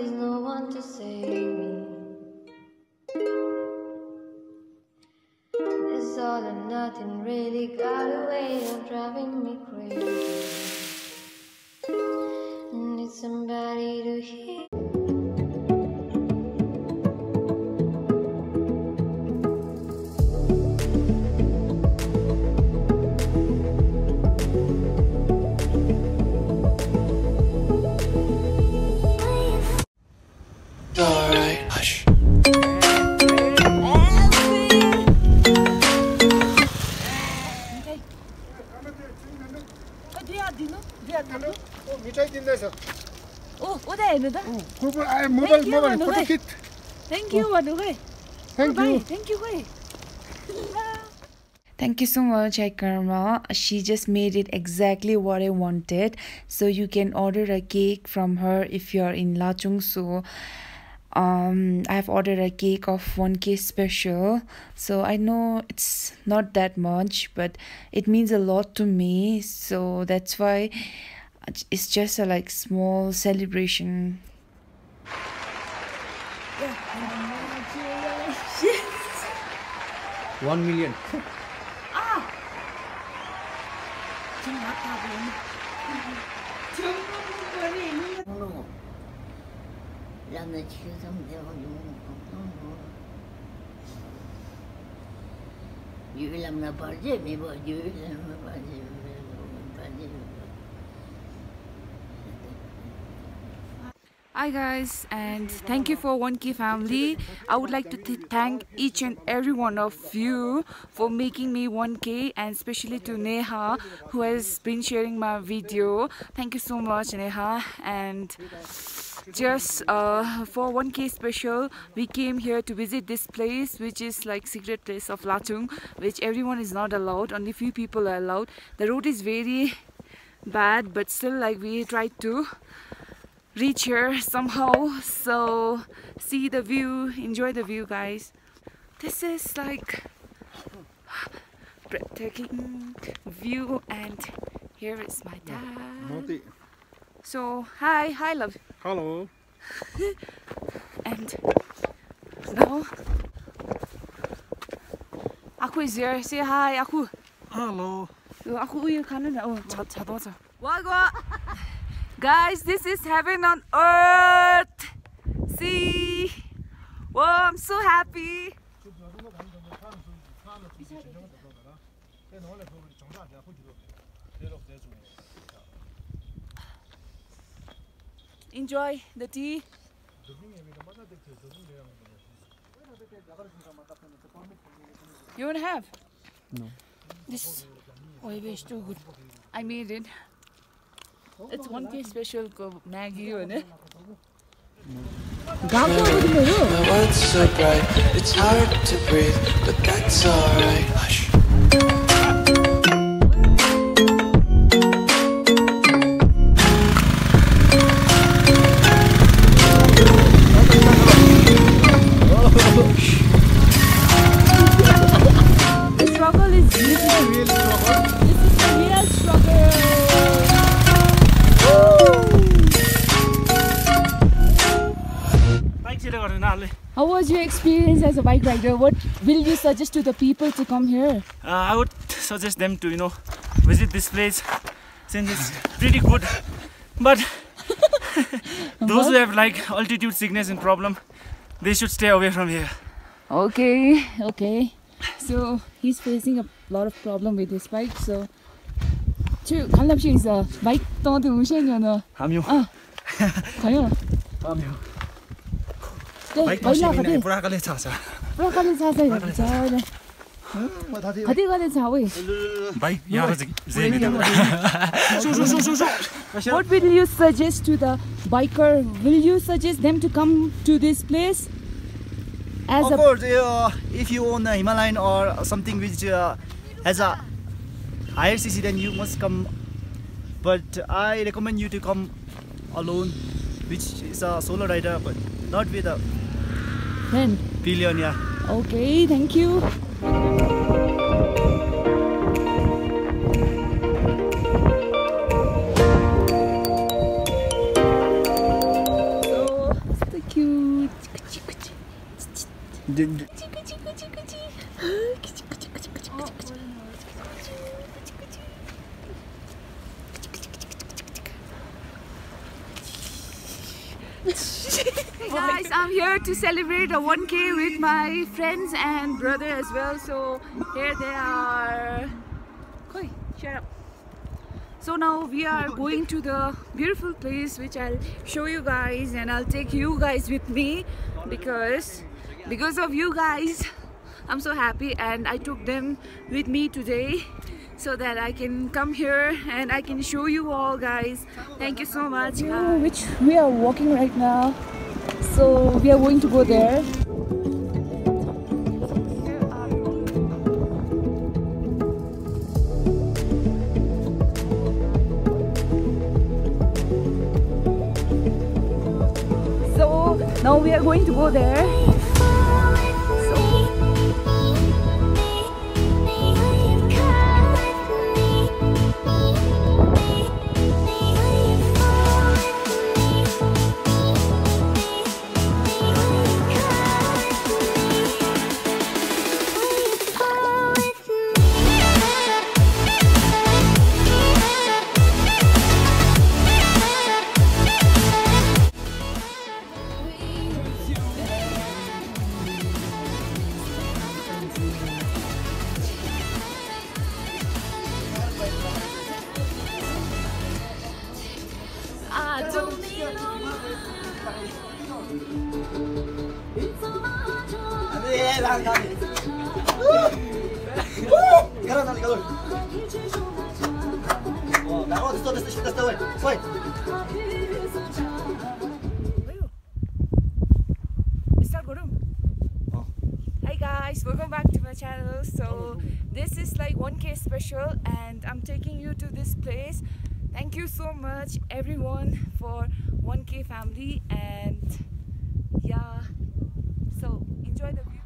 there's no one to save me. This all or nothing really got a way of driving me crazy. mobile thank you thank you thank you. Thank you so much, Aikarma. She just made it exactly what I wanted. So you can order a cake from her if you're in Lachung So um i have ordered a cake of 1k special so i know it's not that much but it means a lot to me so that's why it's just a like small celebration. One million. Ah! Hi guys and thank you for Wonki family. I would like to th thank each and every one of you for making me 1k and especially to Neha who has been sharing my video. Thank you so much Neha and just uh, for 1k special we came here to visit this place which is like secret place of Lachung which everyone is not allowed only few people are allowed. The road is very bad but still like we tried to reach here somehow. So see the view enjoy the view guys. This is like breathtaking view and here is my dad so hi, hi love. Hello. and now Aku is here. Say hi, Aku. Hello. Aku oh, you can know. Wagwa. Guys, this is heaven on earth. See. Whoa, I'm so happy. Enjoy the tea. You want to have? No. This oh, it's too good. I made it. It's one day special ko Maggie yun eh. My world's so bright, it's hard to breathe, but that's alright. your experience as a bike rider, what will you suggest to the people to come here? Uh, I would suggest them to, you know, visit this place since it's pretty good. But those who have like altitude sickness and problem, they should stay away from here. Okay, okay. So he's facing a lot of problem with his bike. So, 저 관람실에서 바이크 떠도 오시는 거는. 아니요. 아, 가요. What will you suggest to the biker? Will you suggest them to come to this place? As of a course, uh, if you own a Himalayan or something which uh, has a higher CC, then you must come. But I recommend you to come alone, which is a solo rider, but not with a When? Billion, yeah. Okay, thank you. So, so cute. Kuchi kuchi. Kuchi kuchi kuchi kuchi. Kuchi kuchi kuchi kuchi kuchi. guys, I'm here to celebrate a 1K with my friends and brother as well. So here they are. Koi, shut up. So now we are going to the beautiful place which I'll show you guys and I'll take you guys with me because because of you guys I'm so happy and I took them with me today so that I can come here and I can show you all guys. Thank you so much. Which we are walking right now. So we are going to go there. So now we are going to go there. I don't need Start Gurung. Hi guys, welcome back to my channel. So this is like 1k special and I'm taking you to this place. Thank you so much everyone for 1k family and yeah. So enjoy the view.